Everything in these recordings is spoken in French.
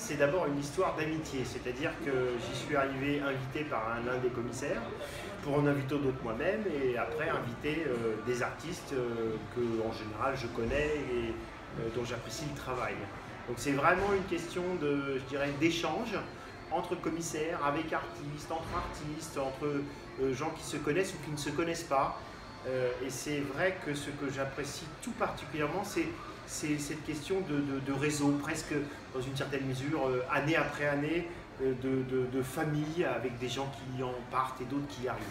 C'est d'abord une histoire d'amitié, c'est-à-dire que j'y suis arrivé invité par un, des commissaires pour en inviter d'autres moi-même et après inviter euh, des artistes euh, que en général je connais et euh, dont j'apprécie le travail. Donc c'est vraiment une question de, je dirais, d'échange entre commissaires, avec artistes, entre artistes, entre gens qui se connaissent ou qui ne se connaissent pas. et c'est vrai que ce que j'apprécie tout particulièrement, c'est c'est cette question de, réseau, presque dans une certaine mesure, euh, année après année, euh, de, famille avec des gens qui en partent et d'autres qui y arrivent.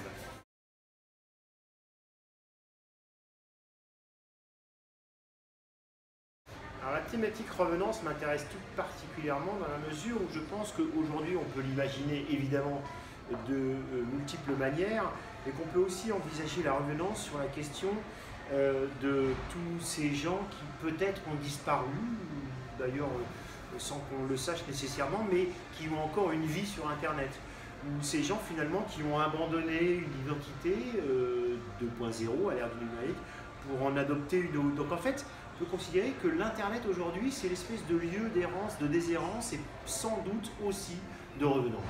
Alors, la thématique revenance m'intéresse tout particulièrement dans la mesure où je pense qu'aujourd'hui on peut l'imaginer évidemment de euh, multiples manières, et qu'on peut aussi envisager la revenance sur la question euh, de tous ces gens qui peut-être ont disparu, d'ailleurs euh, sans qu'on le sache nécessairement, mais qui ont encore une vie sur Internet. Ou ces gens finalement qui ont abandonné une identité 2.0 euh, à l'ère du numérique pour en adopter une autre. Donc en fait, on peut considérer que l'Internet aujourd'hui, c'est l'espèce de lieu d'errance, de déshérence et sans doute aussi de revenance.